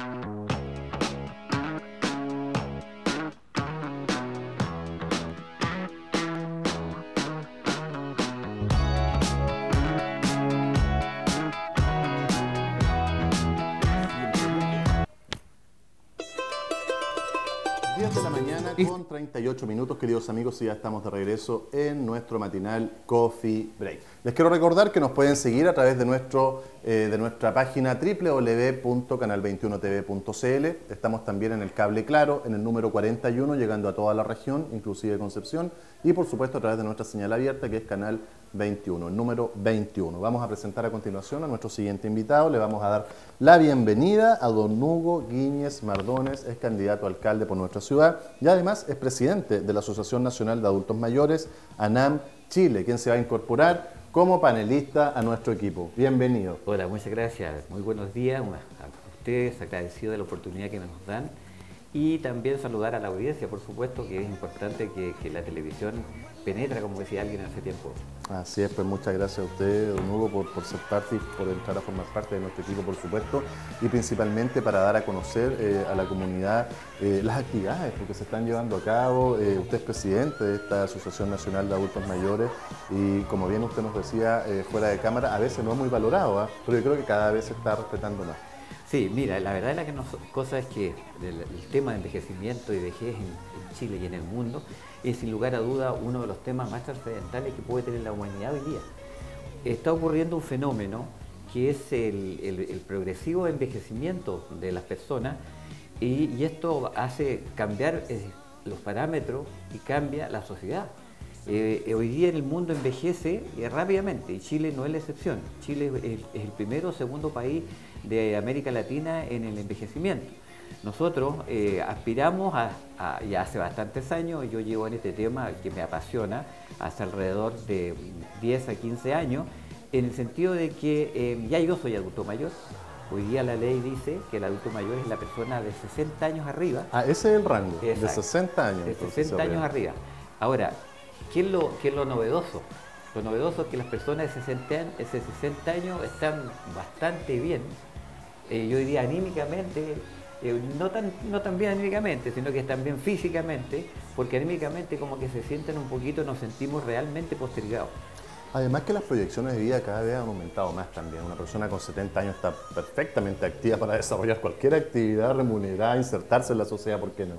thank you 38 minutos, queridos amigos, y ya estamos de regreso en nuestro matinal Coffee Break. Les quiero recordar que nos pueden seguir a través de, nuestro, eh, de nuestra página www.canal21tv.cl. Estamos también en el cable claro, en el número 41, llegando a toda la región, inclusive Concepción, y por supuesto a través de nuestra señal abierta, que es Canal 21, el número 21. Vamos a presentar a continuación a nuestro siguiente invitado. Le vamos a dar la bienvenida a don Hugo Guíñez Mardones, es candidato a alcalde por nuestra ciudad y además es presidente de la Asociación Nacional de Adultos Mayores, ANAM Chile, quien se va a incorporar como panelista a nuestro equipo. Bienvenido. Hola, muchas gracias. Muy buenos días a ustedes, agradecido de la oportunidad que nos dan y también saludar a la audiencia, por supuesto, que es importante que, la televisión penetra, como decía alguien hace tiempo. Así es, pues muchas gracias a usted, don Hugo, por, por ser parte y por entrar a formar parte de nuestro equipo, por supuesto, y principalmente para dar a conocer eh, a la comunidad eh, las actividades que se están llevando a cabo. Eh, usted es presidente de esta Asociación Nacional de Adultos Mayores y, como bien usted nos decía fuera de cámara, a veces no es muy valorado, ¿ah? pero yo creo que cada vez se está respetando más. Sí, mira, la verdad es que cosa es que el, tema de envejecimiento y vejez en, Chile y en el mundo es sin lugar a duda uno de los temas más trascendentales que puede tener la humanidad hoy día. Está ocurriendo un fenómeno que es el, progresivo envejecimiento de las personas y, esto hace cambiar eh, los parámetros y cambia la sociedad. Eh, hoy día el mundo envejece eh, rápidamente y Chile no es la excepción. Chile es, el primero o segundo país de América Latina en el envejecimiento. Nosotros eh, aspiramos a, ya hace bastantes años, yo llevo en este tema que me apasiona, hace alrededor de 10 a 15 años, en el sentido de que eh, ya yo soy adulto mayor, hoy día la ley dice que el adulto mayor es la persona de 60 años arriba. Ah, ese es el rango, de 60 años. De 60 años arriba. Ahora, ¿qué es, lo, ¿qué es lo novedoso? Lo novedoso es que las personas de 60, de 60 años están bastante bien eh, yo diría anímicamente, eh, no, tan, no tan bien anímicamente, sino que bien físicamente, porque anímicamente como que se sienten un poquito, nos sentimos realmente postergados. Además que las proyecciones de vida cada vez han aumentado más también. Una persona con 70 años está perfectamente activa para desarrollar cualquier actividad remunerada, insertarse en la sociedad, ¿por qué no?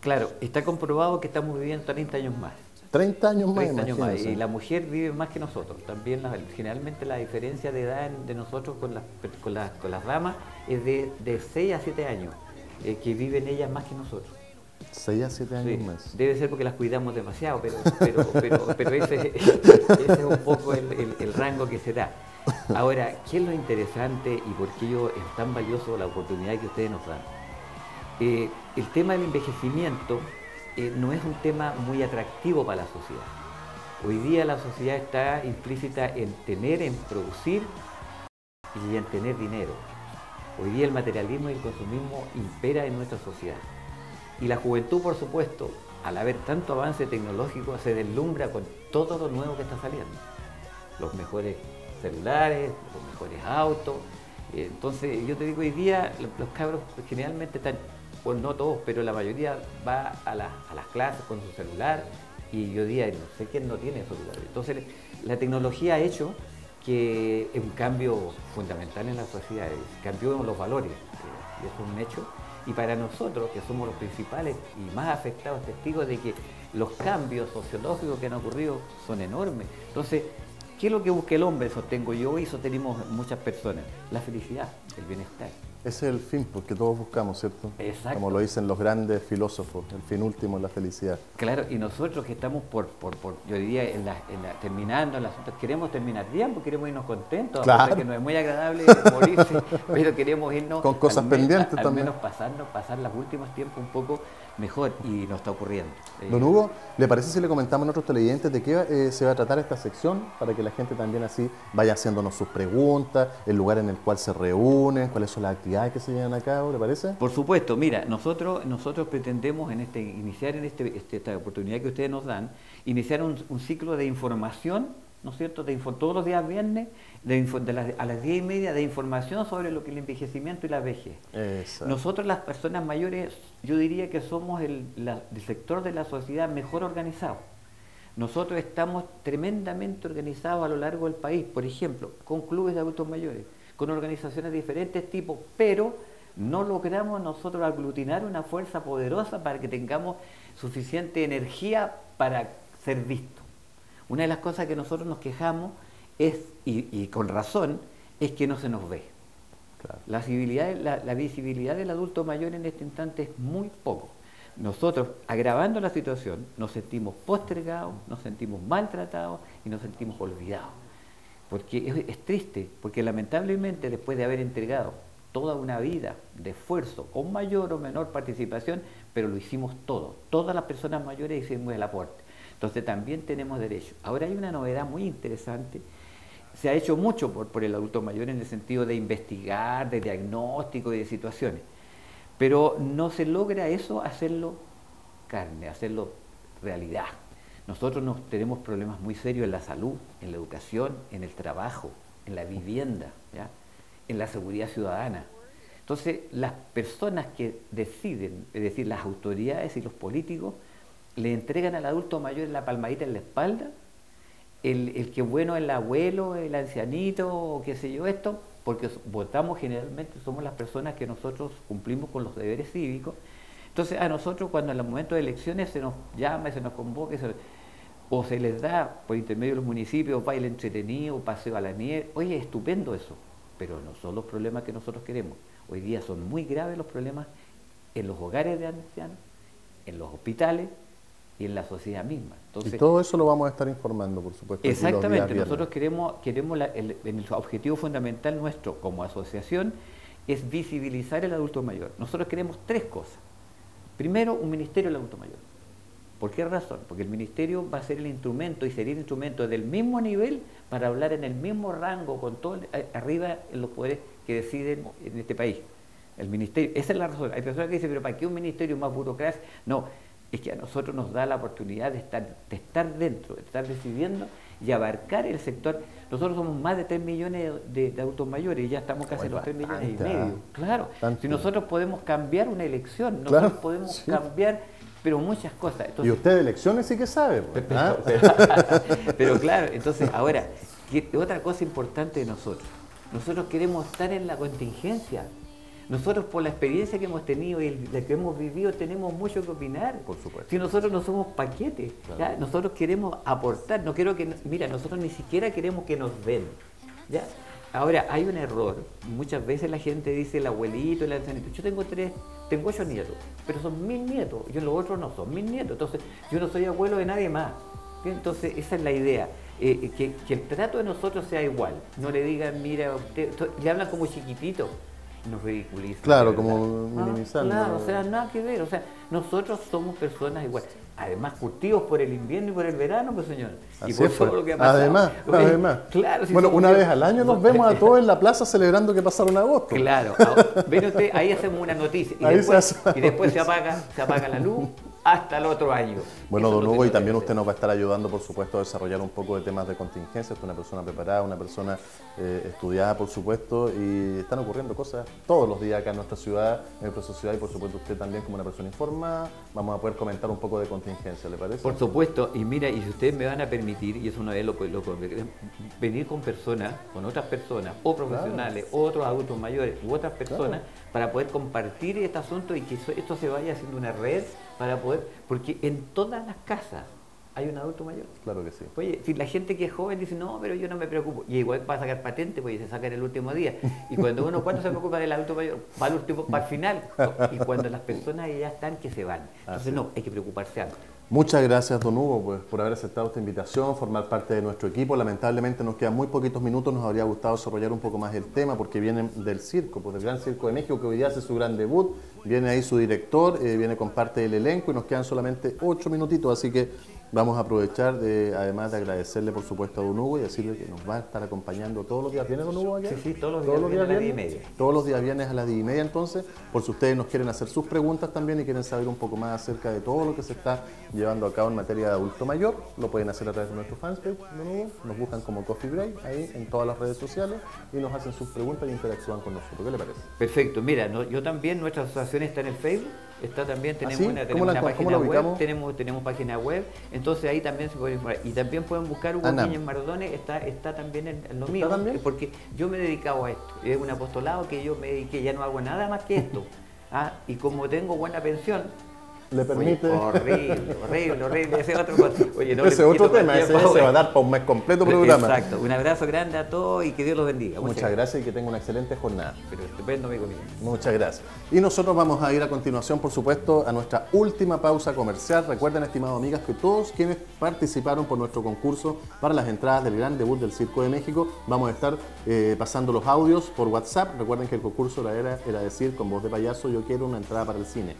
Claro, está comprobado que estamos viviendo 30 años más. 30 años más. 30 años más. Y la mujer vive más que nosotros. También generalmente la diferencia de edad de nosotros con las, con las, con las damas es de, de 6 a 7 años, eh, que viven ellas más que nosotros. 6 a 7 años más. Debe ser porque las cuidamos demasiado, pero, pero, pero, pero ese, ese, es un poco el, el, rango que se da. Ahora, ¿qué es lo interesante y por qué yo es tan valioso la oportunidad que ustedes nos dan? Eh, el tema del envejecimiento eh, no es un tema muy atractivo para la sociedad. Hoy día la sociedad está implícita en tener, en producir y en tener dinero. Hoy día el materialismo y el consumismo impera en nuestra sociedad. Y la juventud, por supuesto, al haber tanto avance tecnológico, se deslumbra con todo lo nuevo que está saliendo. Los mejores celulares, los mejores autos. Entonces, yo te digo, hoy día los cabros generalmente están pues no todos, pero la mayoría va a, las clases con su celular y yo diría, no sé quién no tiene celular. Entonces, la tecnología ha hecho que es un cambio fundamental en la sociedad, cambió los valores, eh, y eso es un hecho. Y para nosotros, que somos los principales y más afectados testigos de que los cambios sociológicos que han ocurrido son enormes. Entonces, ¿qué es lo que busca el hombre? Sostengo yo y sostenemos muchas personas. La felicidad, el bienestar. Ese es el fin, porque todos buscamos, ¿cierto? Exacto. Como lo dicen los grandes filósofos, el fin último es la felicidad. Claro, y nosotros que estamos por, por, por yo diría, en la, en la, terminando las queremos terminar bien, porque queremos irnos contentos, claro. que no es muy agradable morirse, pero queremos irnos... Con cosas pendientes al, también. menos pasando, pasar los últimos tiempos un poco mejor, y nos está ocurriendo. Don Hugo, ¿le parece si le comentamos a nuestros televidentes de qué eh, se va a tratar esta sección, para que la gente también así vaya haciéndonos sus preguntas, el lugar en el cual se reúnen, cuáles son las actividades que se llevan a cabo, ¿le parece? Por supuesto, mira, nosotros, nosotros pretendemos en este, iniciar en este, este esta oportunidad que ustedes nos dan, iniciar un, ciclo de información ¿no es cierto?, de todos los días viernes, de, a las 10 y media, de información sobre lo que es el envejecimiento y la vejez. Nosotros las personas mayores, yo diría que somos el, el sector de la sociedad mejor organizado. Nosotros estamos tremendamente organizados a lo largo del país, por ejemplo, con clubes de adultos mayores, con organizaciones de diferentes tipos, pero no logramos nosotros aglutinar una fuerza poderosa para que tengamos suficiente energía para ser vistos. Una de las cosas que nosotros nos quejamos es, y, con razón, es que no se nos ve. La, visibilidad, la, visibilidad del adulto mayor en este instante es muy poco. Nosotros, agravando la situación, nos sentimos postergados, nos sentimos maltratados y nos sentimos olvidados. Porque es, triste, porque lamentablemente después de haber entregado toda una vida de esfuerzo, con mayor o menor participación, pero lo hicimos todo. Todas las personas mayores hicimos el aporte. Entonces también tenemos derecho. Ahora hay una novedad muy interesante. Se ha hecho mucho por, por el adulto mayor en el sentido de investigar, de diagnóstico y de situaciones. Pero no se logra eso hacerlo carne, hacerlo realidad. Nosotros nos, tenemos problemas muy serios en la salud, en la educación, en el trabajo, en la vivienda, en la seguridad ciudadana. Entonces, las personas que deciden, es decir, las autoridades y los políticos, le entregan al adulto mayor la palmadita en la espalda, el, que bueno el abuelo, el ancianito, o qué sé yo, esto, porque votamos generalmente, somos las personas que nosotros cumplimos con los deberes cívicos. Entonces a nosotros cuando en los momentos de elecciones se nos llama, se nos convoca, o se les da por intermedio de los municipios baile entretenido, paseo a la nieve, oye, estupendo eso, pero no son los problemas que nosotros queremos. Hoy día son muy graves los problemas en los hogares de ancianos, en los hospitales, y en la sociedad misma. y todo eso lo vamos a estar informando, por supuesto. Exactamente, nosotros queremos, queremos el, el, objetivo fundamental nuestro como asociación es visibilizar el adulto mayor. Nosotros queremos tres cosas. Primero, un ministerio del adulto mayor. ¿Por qué razón? Porque el ministerio va a ser el instrumento y sería el instrumento del mismo nivel para hablar en el mismo rango con todo eh, arriba en los poderes que deciden en este país. El ministerio, esa es la razón. Hay personas que dicen, pero ¿para qué un ministerio más burocracia? No, es que a nosotros nos da la oportunidad de estar, de estar dentro, de estar decidiendo y abarcar el sector. Nosotros somos más de 3 millones de, adultos mayores y ya estamos casi en los 3 millones y medio. Claro, si nosotros podemos cambiar una elección, nosotros podemos cambiar, pero muchas cosas. y usted de elecciones sí que sabe. Pues, ¿ah? pero, claro, entonces ahora, otra cosa importante de nosotros, nosotros queremos estar en la contingencia. Nosotros por la experiencia que hemos tenido y la que hemos vivido tenemos mucho que opinar. Por supuesto. Si nosotros no somos paquetes, nosotros queremos aportar, no quiero que, mira, nosotros ni siquiera queremos que nos ven. ¿ya? Ahora, hay un error. Muchas veces la gente dice el abuelito, el ancianito. Yo tengo tres, tengo ocho nietos, pero son mis nietos. Yo los otros no son mis nietos. Entonces, yo no soy abuelo de nadie más. Entonces, esa es la idea. Eh, que, que, el trato de nosotros sea igual. No le digan, mira, usted, le hablan como chiquitito nos ridiculizan. Claro, como minimizando. claro, o sea, nada que ver. O sea, nosotros somos personas iguales. Además, curtidos por el invierno y por el verano, pues señor. y por todo lo que ha pasado. Además, además. Claro, bueno, una vez al año nos vemos a todos en la plaza celebrando que pasaron agosto. Claro. Ven usted, ahí hacemos una noticia. Y después, y después se apaga, se apaga la luz hasta el otro año. Bueno, don Hugo, y también usted nos va a estar ayudando, por supuesto, a desarrollar un poco de temas de contingencia. Usted es una persona preparada, una persona eh, estudiada, por supuesto, y están ocurriendo cosas todos los días acá en nuestra ciudad, en nuestra sociedad, y por supuesto usted también como una persona informada, vamos a poder comentar un poco de contingencia, ¿le parece? Por supuesto, y mira, y si ustedes me van a permitir, y eso una vez lo, lo venir con personas, con otras personas, o profesionales, otros adultos mayores, u otras personas, para poder compartir este asunto y que esto se vaya haciendo una red para poder, porque en todas las casas hay un adulto mayor. Claro que sí. Oye, si la gente que es joven dice, no, pero yo no me preocupo, y igual va a sacar patente, pues se saca en el último día. Y cuando uno, ¿cuándo se preocupa del adulto mayor? Va al último, va al final. Y cuando las personas ya están, que se van. Entonces, no, hay que preocuparse antes. Muchas gracias, don Hugo, pues, por haber aceptado esta invitación, formar parte de nuestro equipo. Lamentablemente nos quedan muy poquitos minutos, nos habría gustado desarrollar un poco más el tema porque vienen del circo, pues del Gran Circo de México que hoy día hace su gran debut. Viene ahí su director, eh, viene con parte del elenco y nos quedan solamente ocho minutitos, así que Vamos a aprovechar, de, además de agradecerle por supuesto a Don Hugo y decirle que nos va a estar acompañando todos los días. ¿Viene Don Hugo Sí, sí, todos los días, viernes a las 10 y media. Todos los días viernes a las 10 y media entonces, por si ustedes nos quieren hacer sus preguntas también y quieren saber un poco más acerca de todo lo que se está llevando a cabo en materia de adulto mayor, lo pueden hacer a través de nuestro fanpage, Don Hugo. Nos buscan como Coffee Break ahí en todas las redes sociales y nos hacen sus preguntas y interactúan con nosotros. ¿Qué le parece? Perfecto, mira, yo también, nuestra asociación está en el Facebook, está también, ¿Ah, tenemos una, tenemos una página web, tenemos, tenemos página web, entonces ahí también se puede informar. Y también pueden buscar Hugo Quiñez Mardones, está, está también en, lo mío, porque yo me he dedicado a esto, es un apostolado que yo me dediqué, ya no hago nada más que esto. ¿ah? Y como tengo buena pensión, le permite. horrible, horrible, horrible. Ese otro, Oye, no ese otro tema, ese se va a dar para un mes completo programa. Exacto. Un abrazo grande a todos y que Dios los bendiga. Muchas, gracias. y que tenga una excelente jornada. Pero estupendo, amigo mío. Muchas gracias. Y nosotros vamos a ir a continuación, por supuesto, a nuestra última pausa comercial. Recuerden, estimados amigas, que todos quienes participaron por nuestro concurso para las entradas del gran debut del Circo de México, vamos a estar eh, pasando los audios por WhatsApp. Recuerden que el concurso era, era decir con voz de payaso, yo quiero una entrada para el cine.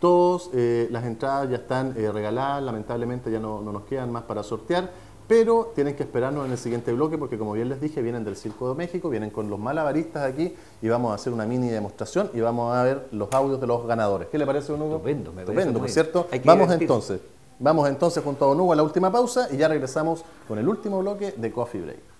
Todas eh, las entradas ya están eh, regaladas, lamentablemente ya no, nos quedan más para sortear, pero tienen que esperarnos en el siguiente bloque porque como bien les dije, vienen del Circo de México, vienen con los malabaristas aquí y vamos a hacer una mini demostración y vamos a ver los audios de los ganadores. ¿Qué le parece, Don Hugo? Estupendo, me Estupendo, ¿por cierto? Vamos entonces, vamos entonces junto a Don Hugo a la última pausa y ya regresamos con el último bloque de Coffee Break.